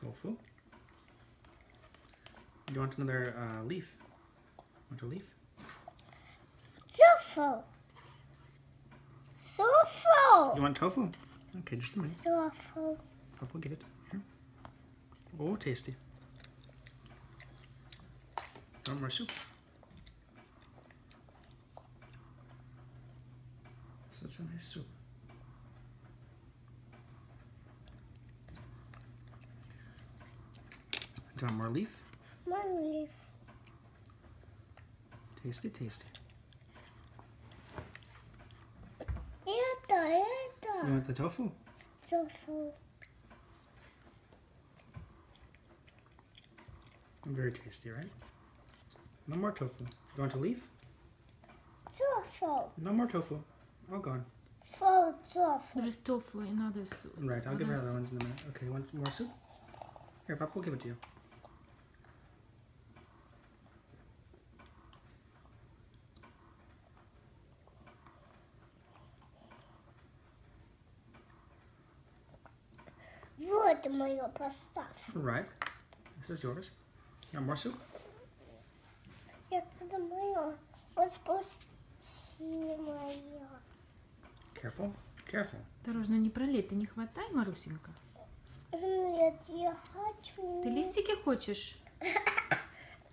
Tofu. Do you want another uh, leaf? Want a leaf? Tofu. Tofu. You want tofu? Okay, just a minute. Tofu. Will get it. Here. Oh, tasty. Want more soup? Such a nice soup. Do you want more leaf? More leaf. Tasty, tasty. Eita. You want the tofu? Tofu. Very tasty, right? No more tofu. You want to leaf? Tofu. No more tofu. All gone. Full tofu. There is tofu in other soup. Right, I'll give her other ones in a minute. Okay, you want more soup? Here, Pop, we'll give it to you. Вот мое поставь. Right. This is yours. You want more soup? Это мое. Вот спусти мое. Careful. Careful. Осторожно, не пролей. Ты не хватай, Марусенька. Нет, я хочу. Ты листики хочешь?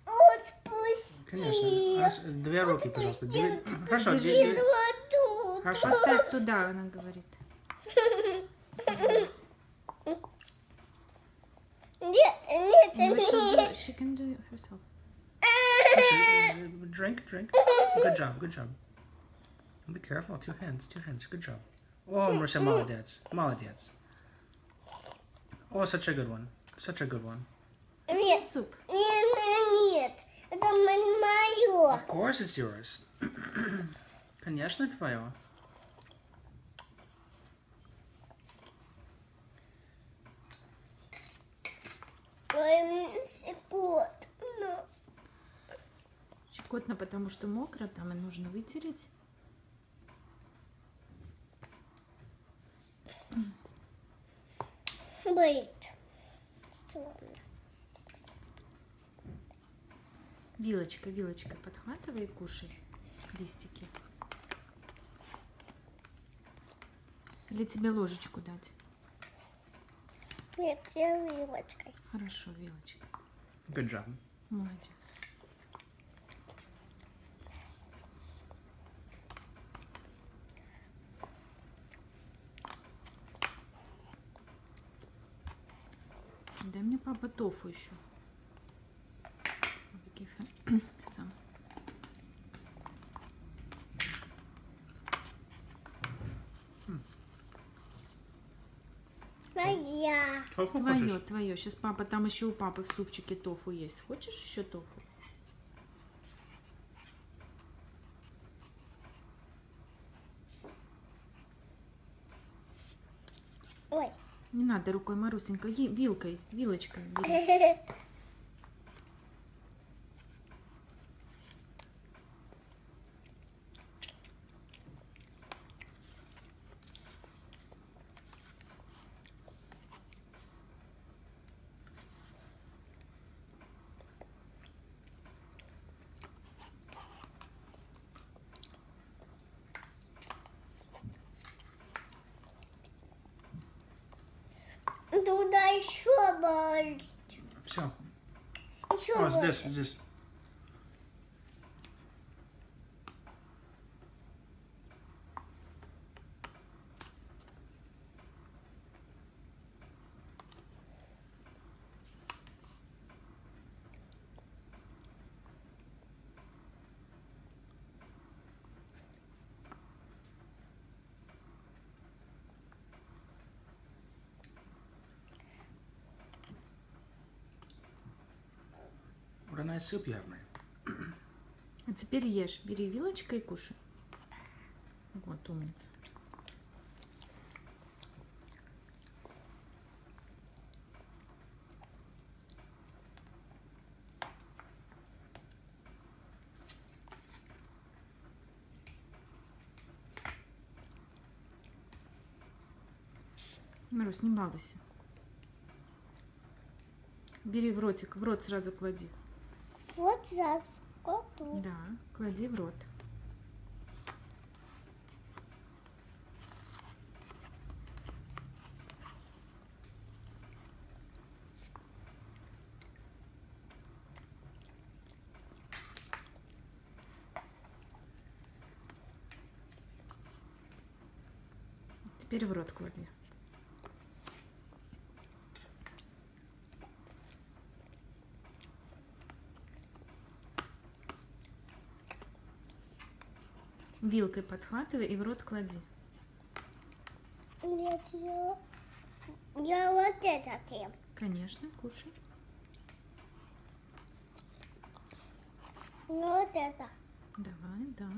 Вот спусти. Конечно. Аж, Две руки, пожалуйста. Две- Хорошо, Держи. две-. Хорошо. Поставь туда, она говорит. Нет, нет, No, she'll нет. do, she can do it herself. Хорошо, uh, Drink, drink. Good job, good job. Be careful. Two hands, two hands. Good job. Oh, Marcia, молодец. Молодец. Oh, such a good one. Such a good one. Нет, Суп. нет, нет. Это мое. Of course it's yours. Конечно, твое. Ну, Щекотно, потому что мокро, там и нужно вытереть. Болит. Вилочка, вилочкой подхватывай и кушай листики. Или тебе ложечку дать? Нет, я вилочкой. Хорошо, вилочкой. Good job. Молодец. Дай мне папа тофу еще. Моя. Tofu Твое, хочешь? твое. Сейчас папа, там еще у папы в супчике тофу есть. Хочешь еще тофу? Ой. Не надо рукой, Марусенька, е- вилкой, вилочкой. бери. Туда еще болит. Все. Еще Oh, it's болит. You have, Mary. А теперь ешь. Бери вилочкой и кушай. Вот, умница. Марусь, не балуйся. Бери в ротик, в рот сразу клади. Вот за коту. Да, клади в рот. Теперь в рот клади. Вилкой подхватывай и в рот клади. Нет, я... Я вот это съем. Конечно, кушай. Вот это. Давай, да.